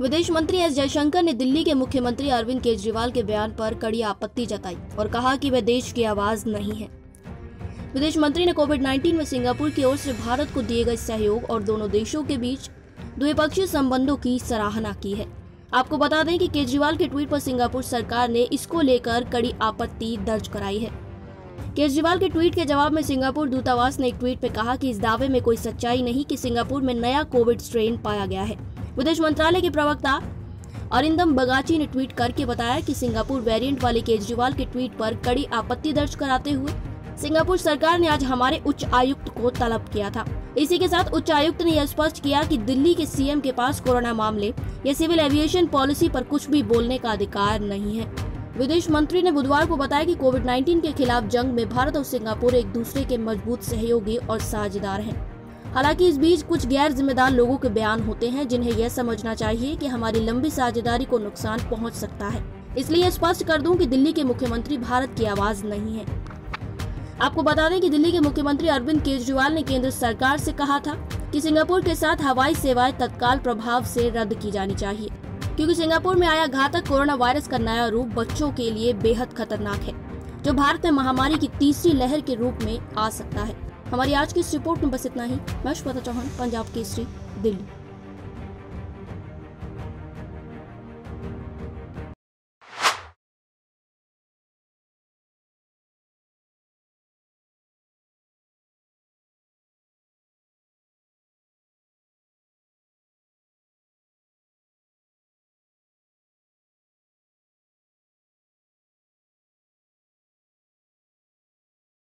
विदेश मंत्री एस जयशंकर ने दिल्ली के मुख्यमंत्री अरविंद केजरीवाल के बयान पर कड़ी आपत्ति जताई और कहा कि वह देश की आवाज़ नहीं है। विदेश मंत्री ने कोविड 19 में सिंगापुर की ओर से भारत को दिए गए सहयोग और दोनों देशों के बीच द्विपक्षीय संबंधों की सराहना की है। आपको बता दें कि केजरीवाल के ट्वीट पर सिंगापुर सरकार ने इसको लेकर कड़ी आपत्ति दर्ज कराई है। केजरीवाल के ट्वीट के जवाब में सिंगापुर दूतावास ने एक ट्वीट में कहा कि इस दावे में कोई सच्चाई नहीं कि सिंगापुर में नया कोविड स्ट्रेन पाया गया है। विदेश मंत्रालय के प्रवक्ता अरिंदम बगाची ने ट्वीट करके बताया कि सिंगापुर वेरिएंट वाले केजरीवाल के ट्वीट पर कड़ी आपत्ति दर्ज कराते हुए सिंगापुर सरकार ने आज हमारे उच्च आयुक्त को तलब किया था। इसी के साथ उच्च आयुक्त ने यह स्पष्ट किया कि दिल्ली के सीएम के पास कोरोना मामले या सिविल एविएशन पॉलिसी पर कुछ भी बोलने का अधिकार नहीं है। विदेश मंत्री ने बुधवार को बताया कि कोविड 19 के खिलाफ जंग में भारत और सिंगापुर एक दूसरे के मज़बूत सहयोगी और साझेदार हैं। हालाँकि इस बीच कुछ गैर जिम्मेदार लोगों के बयान होते हैं, जिन्हें यह समझना चाहिए कि हमारी लंबी साझेदारी को नुकसान पहुँच सकता है। इसलिए स्पष्ट कर दूँ कि दिल्ली के मुख्यमंत्री भारत की आवाज़ नहीं है। आपको बता दें कि दिल्ली के मुख्यमंत्री अरविंद केजरीवाल ने केंद्र सरकार से कहा था कि सिंगापुर के साथ हवाई सेवाएँ तत्काल प्रभाव से रद्द की जानी चाहिए, क्योंकि सिंगापुर में आया घातक कोरोना वायरस का नया रूप बच्चों के लिए बेहद खतरनाक है, जो भारत में महामारी की तीसरी लहर के रूप में आ सकता है। हमारी आज की इस रिपोर्ट में बस इतना ही। मैं श्वेता चौहान, पंजाब केसरी, दिल्ली।